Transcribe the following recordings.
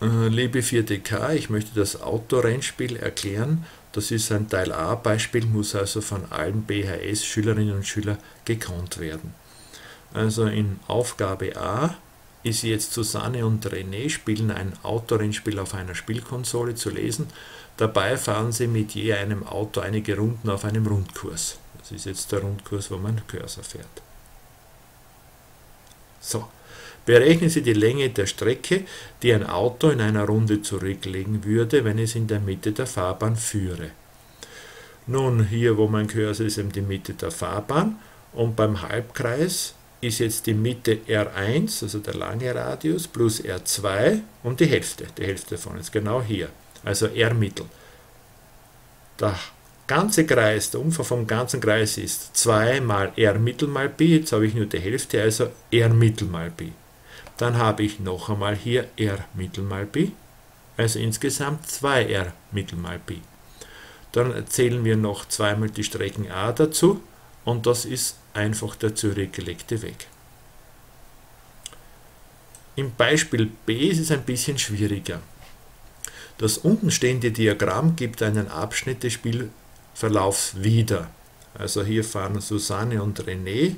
Äh, liebe 4DK, ich möchte das Autorennspiel erklären. Das ist ein Teil A Beispiel, muss also von allen BHS-Schülerinnen und Schülern gekonnt werden. Also in Aufgabe A ist jetzt Susanne und René spielen ein Autorennspiel auf einer Spielkonsole zu lesen. Dabei fahren sie mit je einem Auto einige Runden auf einem Rundkurs. Das ist jetzt der Rundkurs, wo man Cursor fährt. So, Berechnen Sie die Länge der Strecke, die ein Auto in einer Runde zurücklegen würde, wenn es in der Mitte der Fahrbahn führe. Nun, hier wo mein Cursor ist, eben die Mitte der Fahrbahn und beim Halbkreis ist jetzt die Mitte R1, also der lange Radius, plus R2 und die Hälfte. Die Hälfte davon ist genau hier, also R-Mittel. Der ganze Kreis, der Umfang vom ganzen Kreis ist 2 mal R-Mittel mal B, jetzt habe ich nur die Hälfte, also R-Mittel mal B. Dann habe ich noch einmal hier r Mittel mal b, also insgesamt 2r Mittel mal b. Dann zählen wir noch zweimal die Strecken a dazu und das ist einfach der zurückgelegte Weg. Im Beispiel b ist es ein bisschen schwieriger. Das untenstehende Diagramm gibt einen Abschnitt des Spielverlaufs wieder. Also hier fahren Susanne und René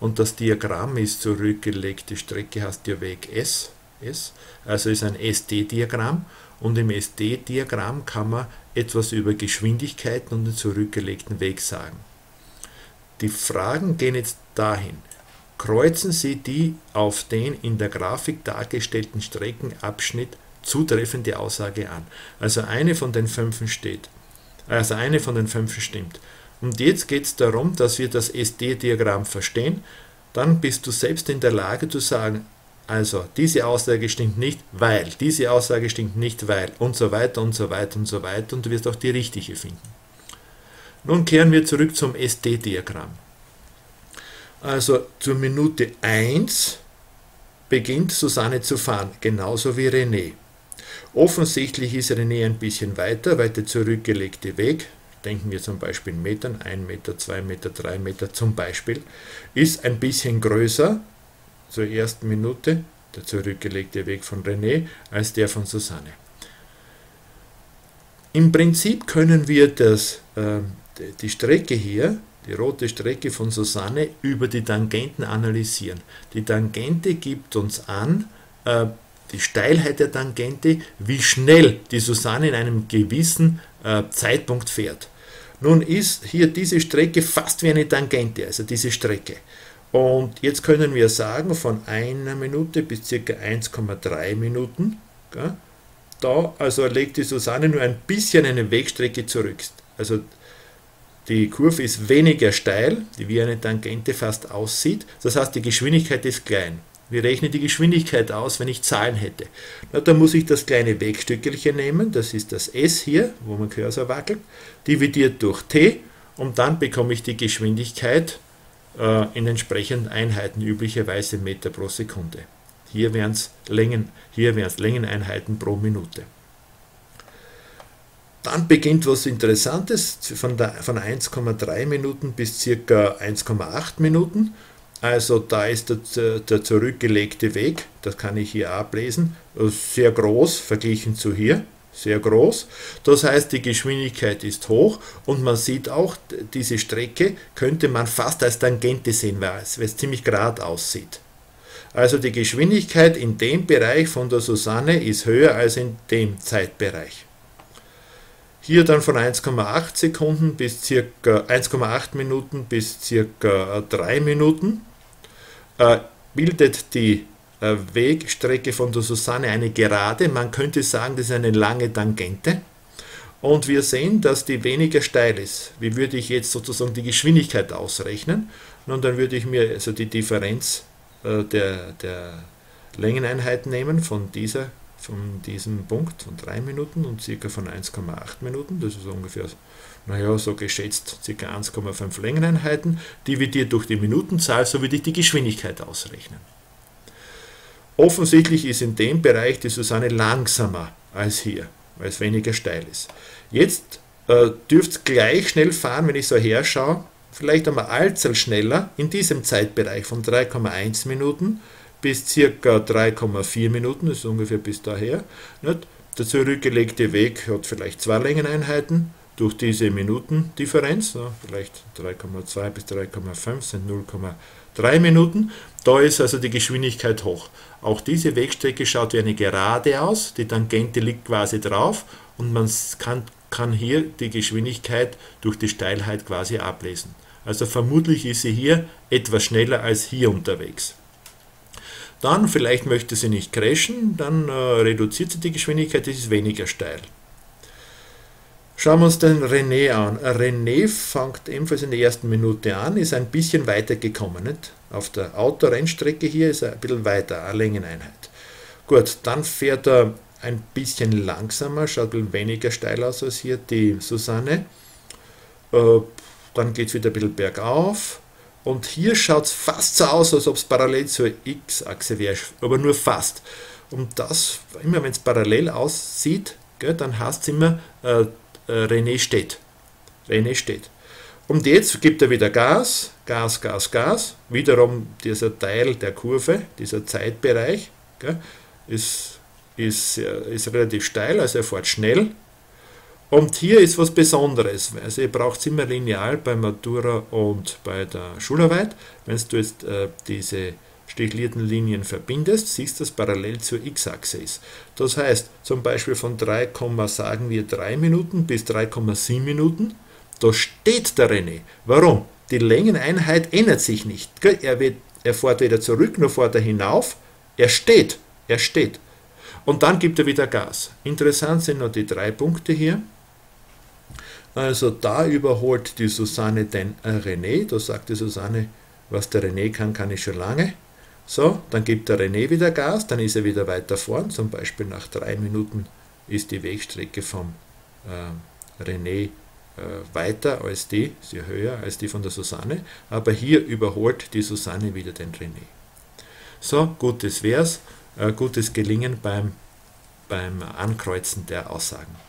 und das Diagramm ist zurückgelegt, die Strecke heißt ja Weg S, S also ist ein SD-Diagramm und im SD-Diagramm kann man etwas über Geschwindigkeiten und den zurückgelegten Weg sagen. Die Fragen gehen jetzt dahin. Kreuzen Sie die auf den in der Grafik dargestellten Streckenabschnitt zutreffende Aussage an. Also eine von den fünf steht. Also eine von den fünf stimmt. Und jetzt geht es darum, dass wir das SD-Diagramm verstehen. Dann bist du selbst in der Lage zu sagen, also diese Aussage stimmt nicht, weil, diese Aussage stimmt nicht, weil und so weiter und so weiter und so weiter und du wirst auch die richtige finden. Nun kehren wir zurück zum SD-Diagramm. Also zur Minute 1 beginnt Susanne zu fahren, genauso wie René. Offensichtlich ist René ein bisschen weiter, weil der zurückgelegte Weg denken wir zum Beispiel in Metern, 1 Meter, 2 Meter, 3 Meter zum Beispiel, ist ein bisschen größer zur ersten Minute, der zurückgelegte Weg von René, als der von Susanne. Im Prinzip können wir das, äh, die Strecke hier, die rote Strecke von Susanne, über die Tangenten analysieren. Die Tangente gibt uns an, äh, die Steilheit der Tangente, wie schnell die Susanne in einem gewissen äh, Zeitpunkt fährt. Nun ist hier diese Strecke fast wie eine Tangente, also diese Strecke. Und jetzt können wir sagen, von einer Minute bis ca. 1,3 Minuten, gell, da also legt die Susanne nur ein bisschen eine Wegstrecke zurück. Also die Kurve ist weniger steil, die wie eine Tangente fast aussieht. Das heißt, die Geschwindigkeit ist klein. Wir rechnen die Geschwindigkeit aus, wenn ich Zahlen hätte. Na, dann muss ich das kleine Wegstückelchen nehmen, das ist das S hier, wo mein Cursor wackelt, dividiert durch t und dann bekomme ich die Geschwindigkeit äh, in entsprechenden Einheiten, üblicherweise Meter pro Sekunde. Hier wären es Längen, Längeneinheiten pro Minute. Dann beginnt was Interessantes von, von 1,3 Minuten bis ca. 1,8 Minuten. Also da ist der, der, zurückgelegte Weg, das kann ich hier ablesen, sehr groß verglichen zu hier, sehr groß. Das heißt, die Geschwindigkeit ist hoch und man sieht auch, diese Strecke könnte man fast als Tangente sehen, weil es, weil es ziemlich gerade aussieht. Also die Geschwindigkeit in dem Bereich von der Susanne ist höher als in dem Zeitbereich. Hier dann von 1,8 Sekunden bis circa 1,8 Minuten bis circa 3 Minuten äh, bildet die äh, Wegstrecke von der Susanne eine Gerade. Man könnte sagen, das ist eine lange Tangente. Und wir sehen, dass die weniger steil ist. Wie würde ich jetzt sozusagen die Geschwindigkeit ausrechnen? Und dann würde ich mir also die Differenz äh, der, der Längeneinheiten nehmen von, dieser, von diesem Punkt von 3 Minuten und circa von 1,8 Minuten. Das ist ungefähr naja, so geschätzt ca. 1,5 Längeneinheiten, dividiert durch die Minutenzahl, so würde ich die Geschwindigkeit ausrechnen. Offensichtlich ist in dem Bereich die Susanne langsamer als hier, weil es weniger steil ist. Jetzt äh, dürft gleich schnell fahren, wenn ich so herschaue, vielleicht einmal allzu schneller in diesem Zeitbereich von 3,1 Minuten bis circa 3,4 Minuten, das ist ungefähr bis daher. Nicht? Der zurückgelegte Weg hat vielleicht zwei Längeneinheiten durch diese Minutendifferenz, vielleicht 3,2 bis 3,5 sind 0,3 Minuten. Da ist also die Geschwindigkeit hoch. Auch diese Wegstrecke schaut wie eine Gerade aus, die Tangente liegt quasi drauf und man kann, kann hier die Geschwindigkeit durch die Steilheit quasi ablesen. Also vermutlich ist sie hier etwas schneller als hier unterwegs. Dann vielleicht möchte sie nicht crashen, dann äh, reduziert sie die Geschwindigkeit, das ist weniger steil. Schauen wir uns den René an. René fängt ebenfalls in der ersten Minute an, ist ein bisschen weiter gekommen. Nicht? Auf der Autorennstrecke hier ist er ein bisschen weiter, eine Längeneinheit. Gut, dann fährt er ein bisschen langsamer, schaut ein bisschen weniger steil aus als hier die Susanne. Äh, dann geht es wieder ein bisschen bergauf. Und hier schaut es fast so aus, als ob es parallel zur X-Achse wäre, aber nur fast. Und das, immer wenn es parallel aussieht, gell, dann heißt es immer, äh, äh, René steht. René steht. Und jetzt gibt er wieder Gas, Gas, Gas, Gas. Wiederum dieser Teil der Kurve, dieser Zeitbereich, gell, ist, ist, äh, ist relativ steil, also er fährt schnell. Und hier ist was Besonderes. Also ihr braucht immer lineal bei Matura und bei der Schularbeit. Wenn du jetzt äh, diese stichlierten Linien verbindest, siehst du, dass parallel zur x-Achse ist. Das heißt, zum Beispiel von 3, sagen wir 3 Minuten bis 3,7 Minuten, da steht der René. Warum? Die Längeneinheit ändert sich nicht. Er, wird, er fährt weder zurück noch fährt er hinauf. Er steht. Er steht. Und dann gibt er wieder Gas. Interessant sind noch die drei Punkte hier. Also da überholt die Susanne den René. Da sagt die Susanne, was der René kann, kann ich schon lange. So, dann gibt der René wieder Gas, dann ist er wieder weiter vorn. Zum Beispiel nach drei Minuten ist die Wegstrecke vom äh, René äh, weiter als die, sie höher als die von der Susanne. Aber hier überholt die Susanne wieder den René. So, gutes Vers, äh, gutes Gelingen beim, beim Ankreuzen der Aussagen.